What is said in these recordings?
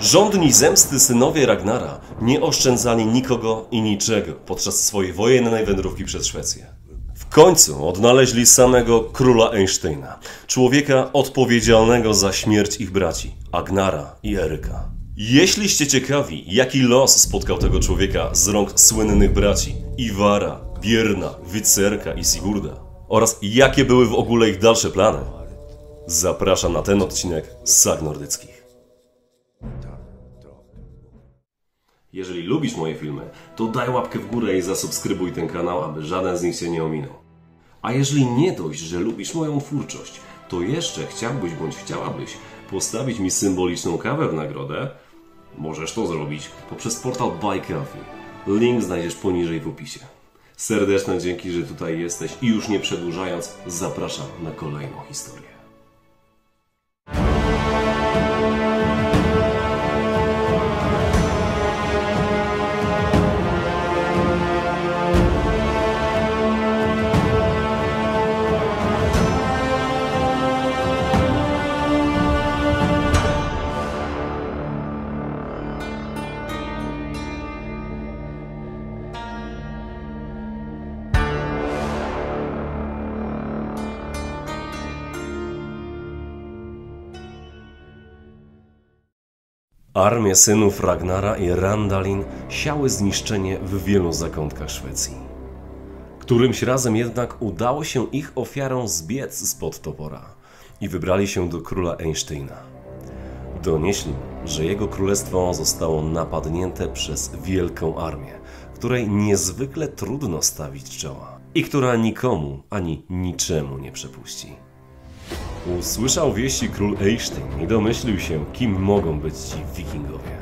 Rządni zemsty synowie Ragnara nie oszczędzali nikogo i niczego podczas swojej wojennej wędrówki przez Szwecję. W końcu odnaleźli samego króla Einsteina, człowieka odpowiedzialnego za śmierć ich braci, Agnara i Eryka. Jeśliście ciekawi, jaki los spotkał tego człowieka z rąk słynnych braci Iwara, Bierna, Wycerka i Sigurda oraz jakie były w ogóle ich dalsze plany, zapraszam na ten odcinek z sag nordyckich. Jeżeli lubisz moje filmy, to daj łapkę w górę i zasubskrybuj ten kanał, aby żaden z nich się nie ominął. A jeżeli nie dość, że lubisz moją twórczość, to jeszcze chciałbyś bądź chciałabyś postawić mi symboliczną kawę w nagrodę, możesz to zrobić poprzez portal Buy Coffee. Link znajdziesz poniżej w opisie. Serdeczne dzięki, że tutaj jesteś i już nie przedłużając, zapraszam na kolejną historię. Armie synów Ragnara i Randalin siały zniszczenie w wielu zakątkach Szwecji. Którymś razem jednak udało się ich ofiarą zbiec spod topora i wybrali się do króla Einsteina. Donieśli, że jego królestwo zostało napadnięte przez wielką armię, której niezwykle trudno stawić czoła i która nikomu ani niczemu nie przepuści. Usłyszał wieści król Eystein i domyślił się, kim mogą być ci wikingowie.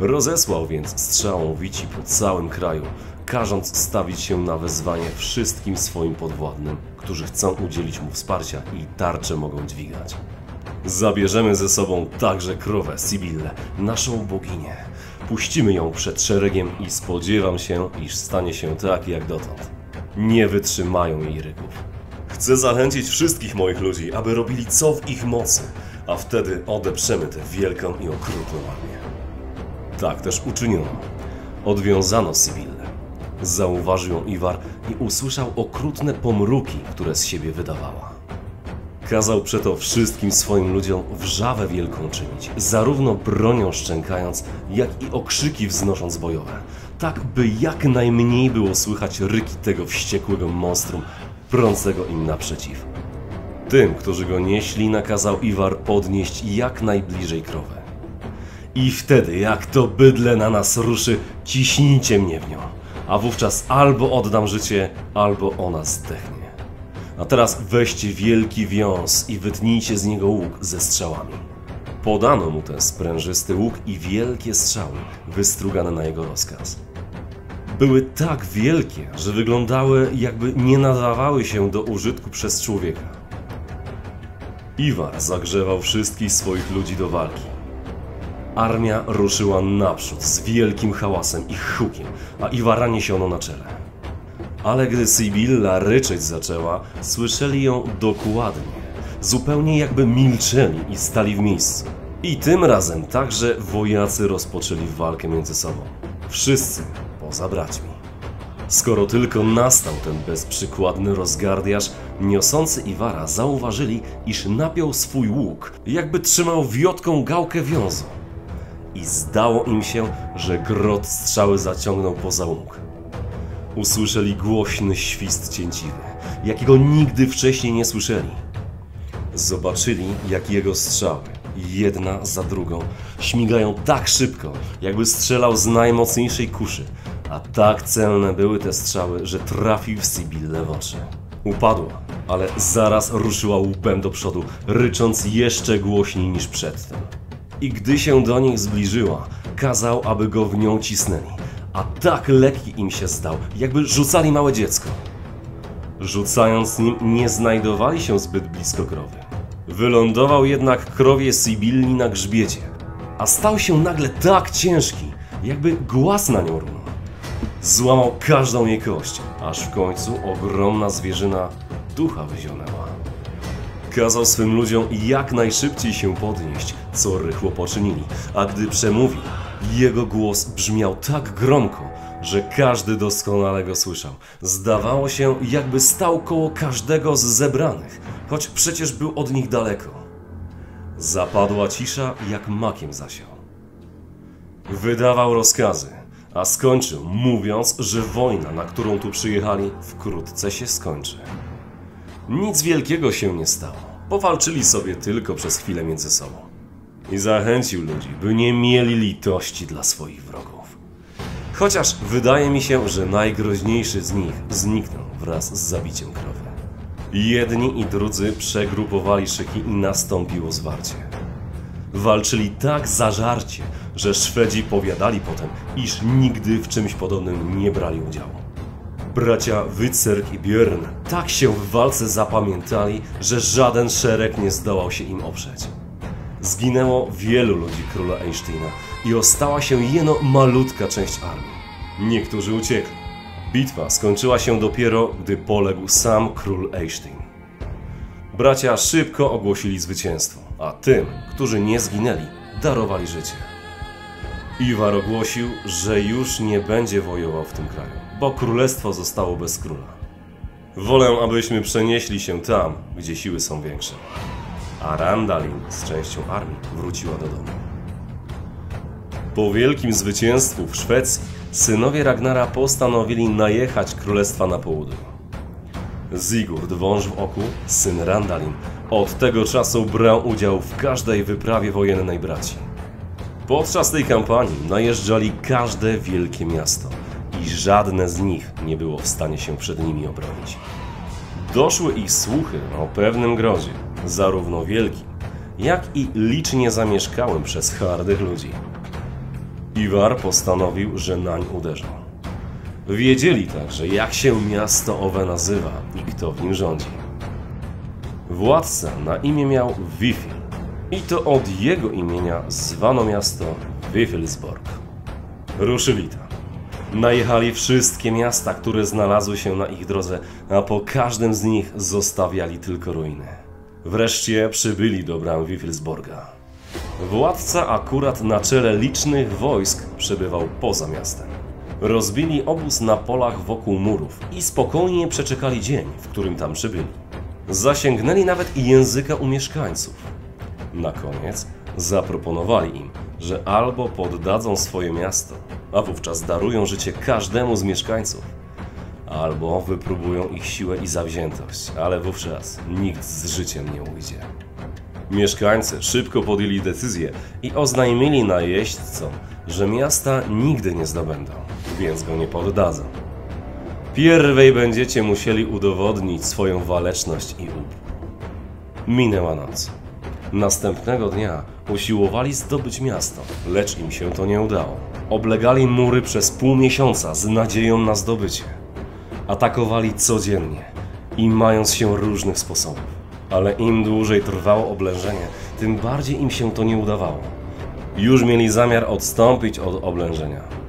Rozesłał więc strzałą wici po całym kraju, każąc stawić się na wezwanie wszystkim swoim podwładnym, którzy chcą udzielić mu wsparcia i tarcze mogą dźwigać. Zabierzemy ze sobą także krowę Sibillę, naszą boginię. Puścimy ją przed szeregiem i spodziewam się, iż stanie się tak jak dotąd. Nie wytrzymają jej ryków. Chcę zachęcić wszystkich moich ludzi, aby robili co w ich mocy, a wtedy odeprzemy tę wielką i okrutną armię. Tak też uczyniono. Odwiązano Sybillę. Zauważył ją Iwar i usłyszał okrutne pomruki, które z siebie wydawała. Kazał przeto wszystkim swoim ludziom wrzawę wielką czynić, zarówno bronią szczękając, jak i okrzyki wznosząc bojowe, tak by jak najmniej było słychać ryki tego wściekłego monstrum, prącego im naprzeciw. Tym, którzy go nieśli, nakazał Iwar podnieść jak najbliżej krowę. I wtedy, jak to bydle na nas ruszy, ciśnijcie mnie w nią, a wówczas albo oddam życie, albo ona zdechnie. A teraz weźcie wielki wiąz i wytnijcie z niego łuk ze strzałami. Podano mu ten sprężysty łuk i wielkie strzały, wystrugane na jego rozkaz były tak wielkie, że wyglądały jakby nie nadawały się do użytku przez człowieka. Iwar zagrzewał wszystkich swoich ludzi do walki. Armia ruszyła naprzód z wielkim hałasem i hukiem, a Iwara niesiono na czele. Ale gdy Sybilla ryczeć zaczęła, słyszeli ją dokładnie, zupełnie jakby milczeli i stali w miejscu. I tym razem także wojacy rozpoczęli walkę między sobą. Wszyscy poza braćmi. Skoro tylko nastał ten bezprzykładny rozgardiaż, niosący Iwara zauważyli, iż napiął swój łuk, jakby trzymał wiotką gałkę wiązu. I zdało im się, że grot strzały zaciągnął poza łuk. Usłyszeli głośny świst cięciwy, jakiego nigdy wcześniej nie słyszeli. Zobaczyli, jak jego strzały, jedna za drugą, śmigają tak szybko, jakby strzelał z najmocniejszej kuszy, a tak celne były te strzały, że trafił w Sybillę w oczy. Upadła, ale zaraz ruszyła łupem do przodu, rycząc jeszcze głośniej niż przedtem. I gdy się do nich zbliżyła, kazał, aby go w nią cisnęli, a tak lekki im się zdał, jakby rzucali małe dziecko. Rzucając nim, nie znajdowali się zbyt blisko krowy. Wylądował jednak krowie Sybilli na grzbiecie, a stał się nagle tak ciężki, jakby głaz na nią runął. Złamał każdą jej kość, aż w końcu ogromna zwierzyna ducha wyzionęła. Kazał swym ludziom jak najszybciej się podnieść, co rychło poczynili, a gdy przemówił, jego głos brzmiał tak gromko, że każdy doskonale go słyszał. Zdawało się, jakby stał koło każdego z zebranych, choć przecież był od nich daleko. Zapadła cisza, jak makiem zasiał. Wydawał rozkazy, a skończył, mówiąc, że wojna, na którą tu przyjechali, wkrótce się skończy. Nic wielkiego się nie stało. Powalczyli sobie tylko przez chwilę między sobą. I zachęcił ludzi, by nie mieli litości dla swoich wrogów. Chociaż wydaje mi się, że najgroźniejszy z nich zniknął wraz z zabiciem krowy. Jedni i drudzy przegrupowali szyki i nastąpiło zwarcie. Walczyli tak zażarcie, że Szwedzi powiadali potem, iż nigdy w czymś podobnym nie brali udziału. Bracia Wycerk i Björn tak się w walce zapamiętali, że żaden szereg nie zdołał się im oprzeć. Zginęło wielu ludzi króla Einsteina i ostała się jeno malutka część armii. Niektórzy uciekli. Bitwa skończyła się dopiero, gdy poległ sam król Einstein. Bracia szybko ogłosili zwycięstwo, a tym, którzy nie zginęli, darowali życie. Iwar ogłosił, że już nie będzie wojował w tym kraju, bo królestwo zostało bez króla. Wolę, abyśmy przenieśli się tam, gdzie siły są większe. A Randalin z częścią armii wróciła do domu. Po wielkim zwycięstwu w Szwecji synowie Ragnara postanowili najechać królestwa na południu. Sigurd Wąż w oku, syn Randalin, od tego czasu brał udział w każdej wyprawie wojennej braci. Podczas tej kampanii najeżdżali każde wielkie miasto i żadne z nich nie było w stanie się przed nimi obronić. Doszły ich słuchy o pewnym grozie, zarówno wielkim, jak i licznie zamieszkałym przez hardych ludzi. Iwar postanowił, że nań uderzą. Wiedzieli także, jak się miasto owe nazywa i kto w nim rządzi. Władca na imię miał Wifil i to od jego imienia zwano miasto Wifilsborg. Ruszyli tam. Najechali wszystkie miasta, które znalazły się na ich drodze, a po każdym z nich zostawiali tylko ruiny. Wreszcie przybyli do bram Wifilsborga. Władca akurat na czele licznych wojsk przebywał poza miastem. Rozbili obóz na polach wokół murów i spokojnie przeczekali dzień, w którym tam przybyli. Zasięgnęli nawet i języka u mieszkańców. Na koniec zaproponowali im, że albo poddadzą swoje miasto, a wówczas darują życie każdemu z mieszkańców, albo wypróbują ich siłę i zawziętość, ale wówczas nikt z życiem nie ujdzie. Mieszkańcy szybko podjęli decyzję i oznajmili najeźdźcom, że miasta nigdy nie zdobędą, więc go nie poddadzą. Pierwej będziecie musieli udowodnić swoją waleczność i upór. Minęła noc. Następnego dnia usiłowali zdobyć miasto, lecz im się to nie udało. Oblegali mury przez pół miesiąca z nadzieją na zdobycie. Atakowali codziennie i mając się różnych sposobów. Ale im dłużej trwało oblężenie, tym bardziej im się to nie udawało. Już mieli zamiar odstąpić od oblężenia.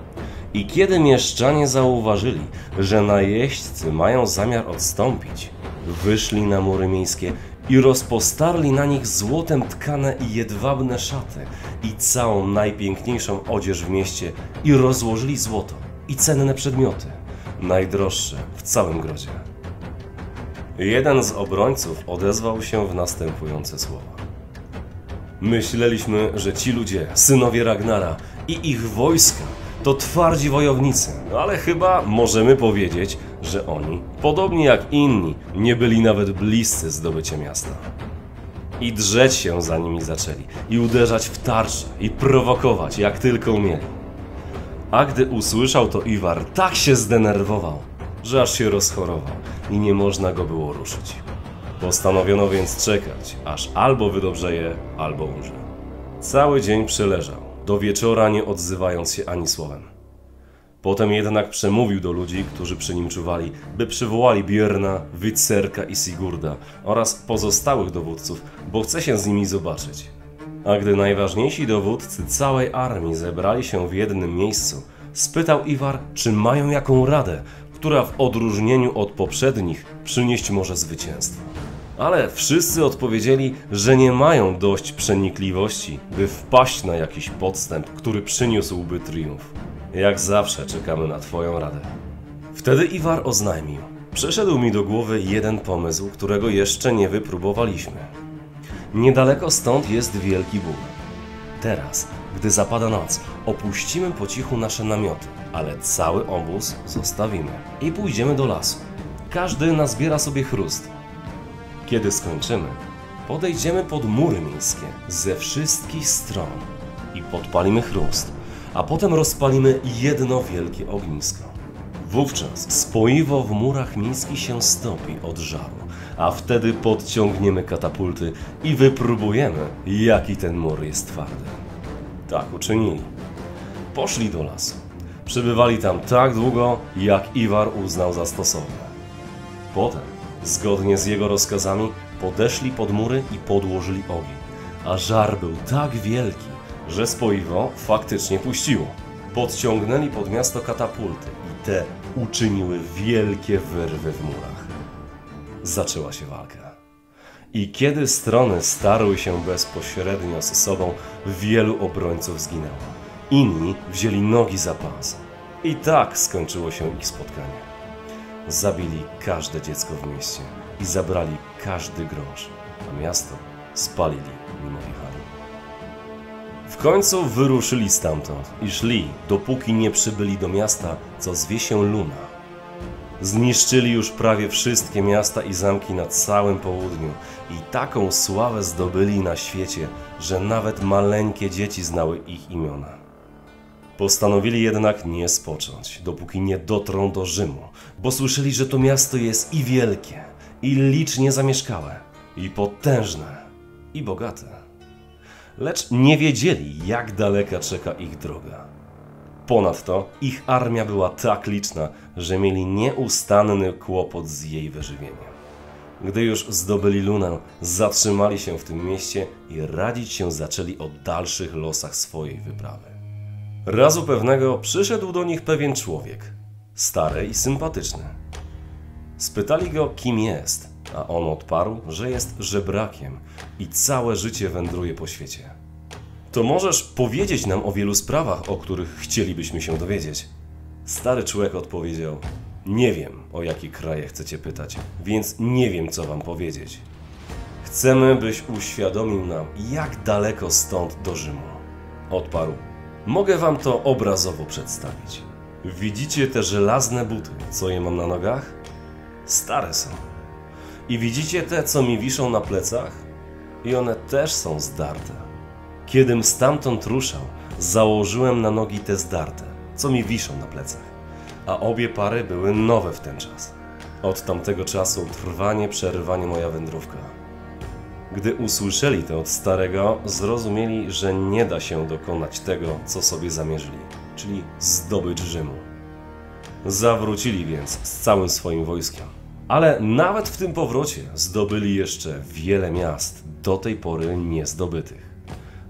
I kiedy mieszczanie zauważyli, że najeźdźcy mają zamiar odstąpić, wyszli na mury miejskie i rozpostarli na nich złotem tkane i jedwabne szaty i całą najpiękniejszą odzież w mieście i rozłożyli złoto i cenne przedmioty, najdroższe w całym grodzie. Jeden z obrońców odezwał się w następujące słowa. Myśleliśmy, że ci ludzie, synowie Ragnara i ich wojska, to twardzi wojownicy, no ale chyba możemy powiedzieć, że oni, podobnie jak inni, nie byli nawet bliscy zdobycia miasta. I drzeć się za nimi zaczęli, i uderzać w tarcze, i prowokować, jak tylko umieli. A gdy usłyszał to Iwar, tak się zdenerwował, że aż się rozchorował i nie można go było ruszyć. Postanowiono więc czekać, aż albo wydobrzeje, albo umrze. Cały dzień przeleżał, do wieczora nie odzywając się ani słowem. Potem jednak przemówił do ludzi, którzy przy nim czuwali, by przywołali Björna, Wycerka i Sigurda oraz pozostałych dowódców, bo chce się z nimi zobaczyć. A gdy najważniejsi dowódcy całej armii zebrali się w jednym miejscu, spytał Iwar, czy mają jaką radę, która w odróżnieniu od poprzednich przynieść może zwycięstwo. Ale wszyscy odpowiedzieli, że nie mają dość przenikliwości, by wpaść na jakiś podstęp, który przyniósłby triumf. Jak zawsze czekamy na Twoją radę. Wtedy Iwar oznajmił: Przyszedł mi do głowy jeden pomysł, którego jeszcze nie wypróbowaliśmy. Niedaleko stąd jest wielki Bóg. Teraz, gdy zapada noc, opuścimy po cichu nasze namioty, ale cały obóz zostawimy i pójdziemy do lasu. Każdy nazbiera sobie chrust. Kiedy skończymy, podejdziemy pod mury miejskie ze wszystkich stron i podpalimy chrust, a potem rozpalimy jedno wielkie ognisko. Wówczas spoiwo w murach miejskich się stopi od żaru, a wtedy podciągniemy katapulty i wypróbujemy, jaki ten mur jest twardy. Tak uczynili. Poszli do lasu. Przebywali tam tak długo, jak Iwar uznał za stosowne. Potem, zgodnie z jego rozkazami, podeszli pod mury i podłożyli ogień, a żar był tak wielki, że spoiwo faktycznie puściło. Podciągnęli pod miasto katapulty i te uczyniły wielkie wyrwy w murach. Zaczęła się walka. I kiedy strony starły się bezpośrednio ze sobą, wielu obrońców zginęło. Inni wzięli nogi za pas. I tak skończyło się ich spotkanie. Zabili każde dziecko w mieście i zabrali każdy grosz, a miasto spalili mimo jechali. W końcu wyruszyli stamtąd i szli, dopóki nie przybyli do miasta, co zwie się Luna. Zniszczyli już prawie wszystkie miasta i zamki na całym południu i taką sławę zdobyli na świecie, że nawet maleńkie dzieci znały ich imiona. Postanowili jednak nie spocząć, dopóki nie dotrą do Rzymu, bo słyszeli, że to miasto jest i wielkie, i licznie zamieszkałe, i potężne, i bogate. Lecz nie wiedzieli, jak daleka czeka ich droga. Ponadto ich armia była tak liczna, że mieli nieustanny kłopot z jej wyżywieniem. Gdy już zdobyli Lunę, zatrzymali się w tym mieście i radzić się zaczęli o dalszych losach swojej wyprawy. Razu pewnego przyszedł do nich pewien człowiek, stary i sympatyczny. Spytali go, kim jest, a on odparł, że jest żebrakiem i całe życie wędruje po świecie. To możesz powiedzieć nam o wielu sprawach, o których chcielibyśmy się dowiedzieć. Stary człowiek odpowiedział: Nie wiem, o jakie kraje chcecie pytać, więc nie wiem, co wam powiedzieć. Chcemy, byś uświadomił nam, jak daleko stąd do Rzymu. Odparł: Mogę wam to obrazowo przedstawić. Widzicie te żelazne buty, co je mam na nogach? Stare są. I widzicie te, co mi wiszą na plecach? I one też są zdarte. Kiedym stamtąd ruszał, założyłem na nogi te zdarte, co mi wiszą na plecach, a obie pary były nowe w ten czas. Od tamtego czasu trwa nieprzerwanie moja wędrówka. Gdy usłyszeli to od starego, zrozumieli, że nie da się dokonać tego, co sobie zamierzyli, czyli zdobyć Rzymu. Zawrócili więc z całym swoim wojskiem. Ale nawet w tym powrocie zdobyli jeszcze wiele miast do tej pory niezdobytych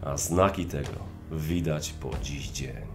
a znaki tego widać po dziś dzień.